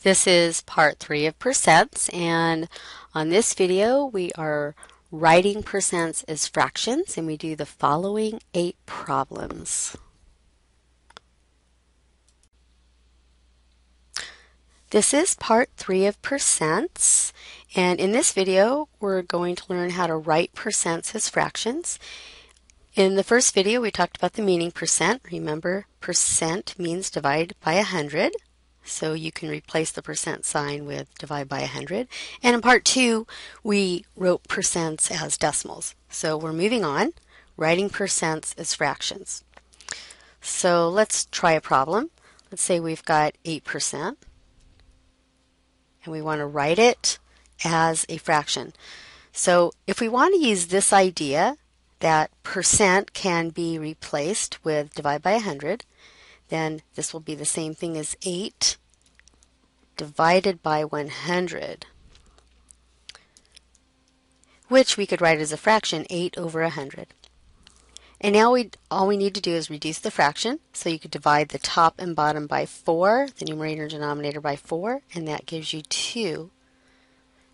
This is part three of percents and on this video we are writing percents as fractions and we do the following eight problems. This is part three of percents and in this video we're going to learn how to write percents as fractions. In the first video we talked about the meaning percent. Remember percent means divide by a hundred. So you can replace the percent sign with divide by 100. And in part two, we wrote percents as decimals. So we're moving on, writing percents as fractions. So let's try a problem. Let's say we've got 8%, and we want to write it as a fraction. So if we want to use this idea that percent can be replaced with divide by 100, then this will be the same thing as 8 divided by 100, which we could write as a fraction 8 over 100. And now we all we need to do is reduce the fraction. So you could divide the top and bottom by 4, the numerator and denominator by 4, and that gives you 2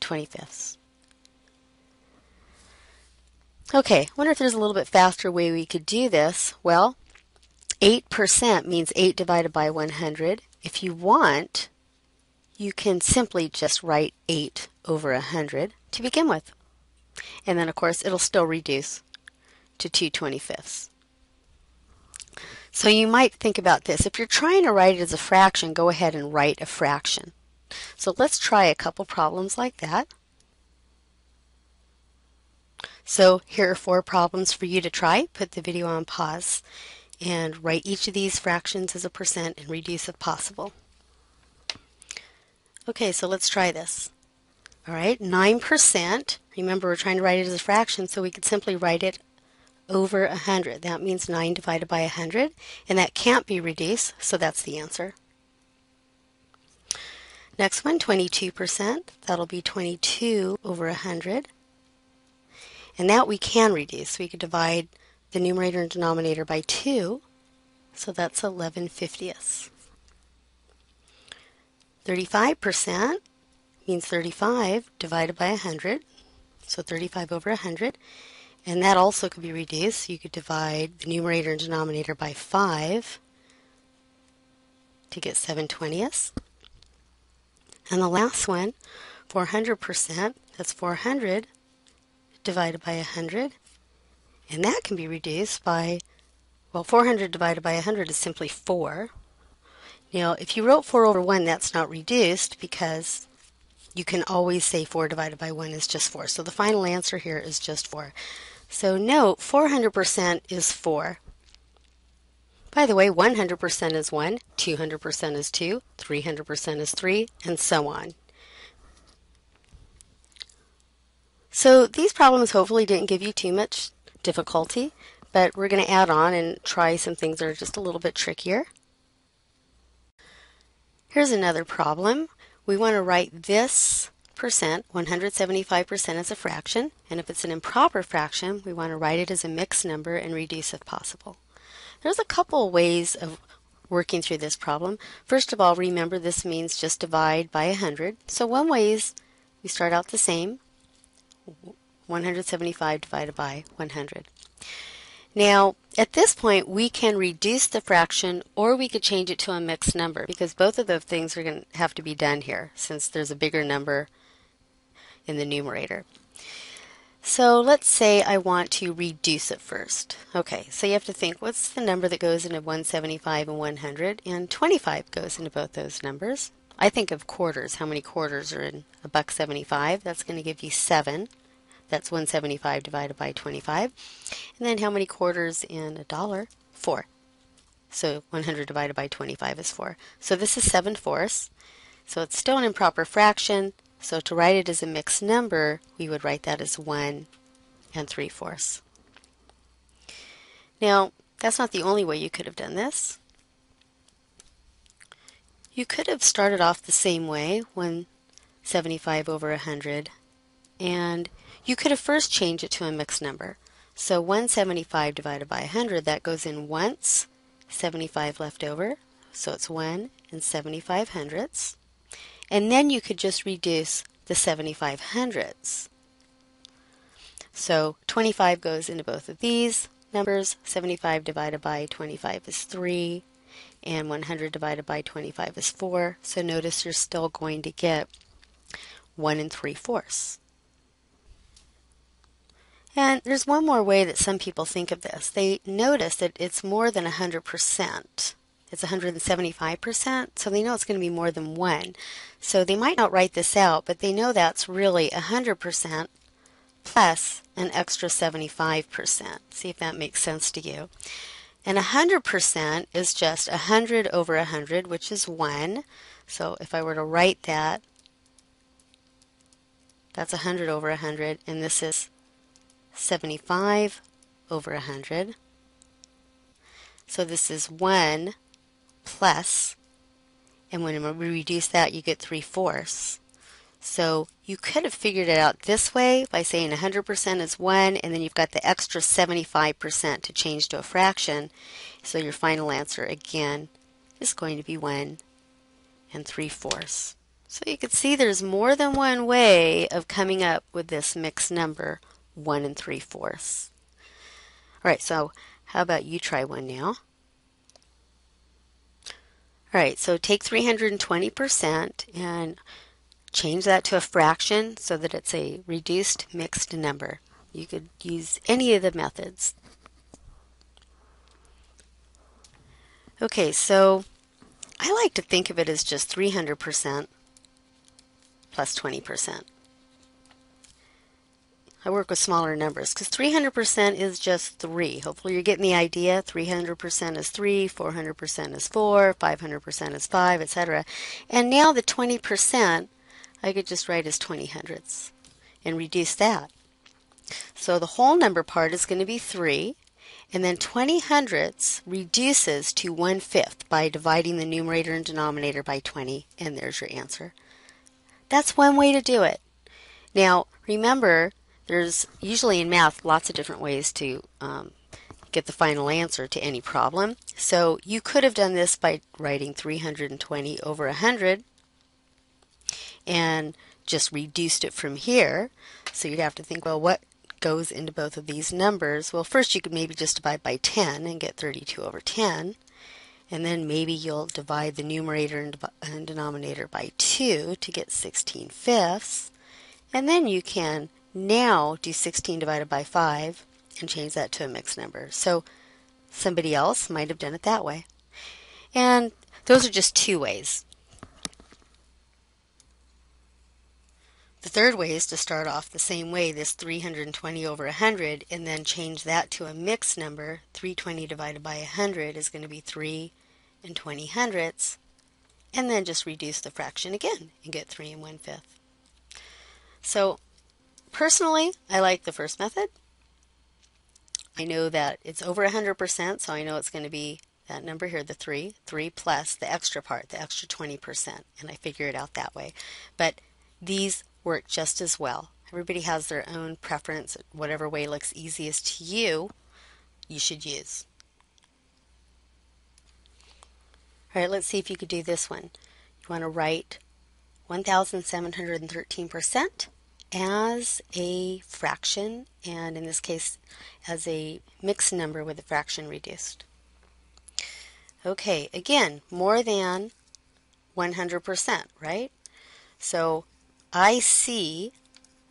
25ths. Okay, wonder if there's a little bit faster way we could do this. Well, 8% means 8 divided by 100. If you want, you can simply just write 8 over 100 to begin with. And then, of course, it'll still reduce to 2 25ths. So you might think about this. If you're trying to write it as a fraction, go ahead and write a fraction. So let's try a couple problems like that. So here are four problems for you to try. Put the video on pause and write each of these fractions as a percent and reduce if possible. Okay, so let's try this. All right, 9%. Remember, we're trying to write it as a fraction, so we could simply write it over 100. That means 9 divided by 100, and that can't be reduced, so that's the answer. Next one, 22%. That'll be 22 over 100. And that we can reduce. We could divide the numerator and denominator by 2, so that's 11 fiftieths. 35% means 35 divided by 100, so 35 over 100. And that also could be reduced. You could divide the numerator and denominator by 5 to get 7 twentieths. And the last one, 400%, that's 400 divided by 100. And that can be reduced by, well, 400 divided by 100 is simply 4. Now, if you wrote 4 over 1, that's not reduced because you can always say 4 divided by 1 is just 4. So the final answer here is just 4. So note, 400% is 4. By the way, 100% is 1, 200% is 2, 300% is 3, and so on. So these problems hopefully didn't give you too much difficulty, but we're going to add on and try some things that are just a little bit trickier. Here's another problem. We want to write this percent, 175% as a fraction, and if it's an improper fraction, we want to write it as a mixed number and reduce if possible. There's a couple ways of working through this problem. First of all, remember this means just divide by 100. So one way is we start out the same, 175 divided by 100. Now, at this point, we can reduce the fraction or we could change it to a mixed number because both of those things are going to have to be done here since there's a bigger number in the numerator. So let's say I want to reduce it first. Okay, so you have to think what's the number that goes into 175 and 100? And 25 goes into both those numbers. I think of quarters, how many quarters are in a buck 75? That's going to give you 7. That's 175 divided by 25. And then how many quarters in a dollar? 4. So 100 divided by 25 is 4. So this is 7 fourths. So it's still an improper fraction. So to write it as a mixed number, we would write that as 1 and 3 fourths. Now, that's not the only way you could have done this. You could have started off the same way, 175 over 100, and you could have first changed it to a mixed number. So 175 divided by 100, that goes in once, 75 left over, so it's 1 and 75 hundredths. And then you could just reduce the 75 hundredths. So 25 goes into both of these numbers. 75 divided by 25 is 3, and 100 divided by 25 is 4. So notice you're still going to get 1 and 3 fourths. And there's one more way that some people think of this. They notice that it's more than 100%. It's 175%, so they know it's going to be more than 1. So they might not write this out, but they know that's really 100% plus an extra 75%. See if that makes sense to you. And 100% is just 100 over 100, which is 1. So if I were to write that, that's 100 over 100, and this is 75 over 100. So this is 1 plus, and when we reduce that, you get 3 fourths. So you could have figured it out this way by saying 100% is 1, and then you've got the extra 75% to change to a fraction. So your final answer, again, is going to be 1 and 3 fourths. So you can see there's more than one way of coming up with this mixed number, 1 and 3 fourths. All right, so how about you try one now? All right, so take 320% and change that to a fraction so that it's a reduced mixed number. You could use any of the methods. Okay, so I like to think of it as just 300% plus 20%. I work with smaller numbers because 300% is just 3. Hopefully you're getting the idea. 300% is 3, 400% is 4, 500% is 5, etc. And now the 20% I could just write as 20 hundredths and reduce that. So the whole number part is going to be 3, and then 20 hundredths reduces to 1 fifth by dividing the numerator and denominator by 20, and there's your answer. That's one way to do it. Now, remember, there's usually in math lots of different ways to um, get the final answer to any problem. So you could have done this by writing 320 over 100 and just reduced it from here. So you'd have to think, well, what goes into both of these numbers? Well, first you could maybe just divide by 10 and get 32 over 10. And then maybe you'll divide the numerator and, and denominator by 2 to get 16 fifths. And then you can now do 16 divided by 5 and change that to a mixed number. So somebody else might have done it that way. And those are just two ways. The third way is to start off the same way, this 320 over 100, and then change that to a mixed number. 320 divided by 100 is going to be 3 and 20 hundredths, and then just reduce the fraction again and get 3 and 1 fifth. So personally, I like the first method. I know that it's over 100%, so I know it's going to be that number here, the 3, 3 plus the extra part, the extra 20%, and I figure it out that way. But these work just as well. Everybody has their own preference. Whatever way looks easiest to you, you should use. All right, let's see if you could do this one. You want to write 1,713% as a fraction, and in this case, as a mixed number with a fraction reduced. Okay, again, more than 100%, right? So I see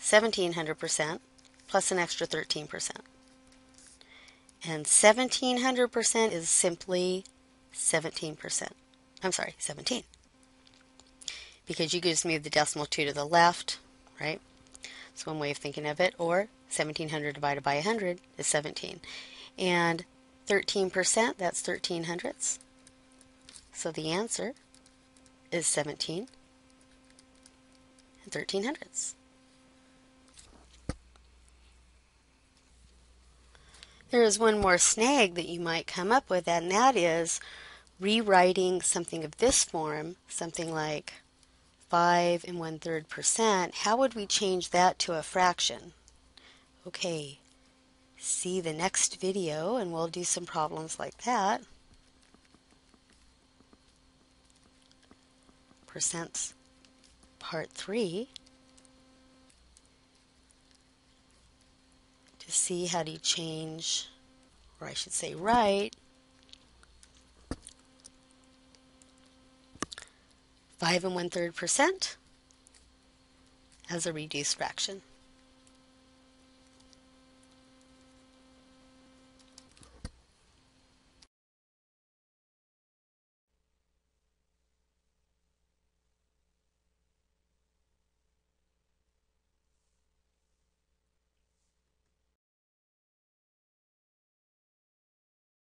1700% plus an extra 13%. And 1700% is simply 17%. I'm sorry, 17. Because you could just move the decimal 2 to the left, right? That's one way of thinking of it. Or 1700 divided by 100 is 17. And 13%, that's 13 hundredths. So the answer is 17 and 13 hundredths. There is one more snag that you might come up with, and that is rewriting something of this form, something like 5 and 1 third percent. How would we change that to a fraction? Okay, see the next video and we'll do some problems like that. Percents part 3 to see how to change, or I should say write, 5 and 1 third percent as a reduced fraction.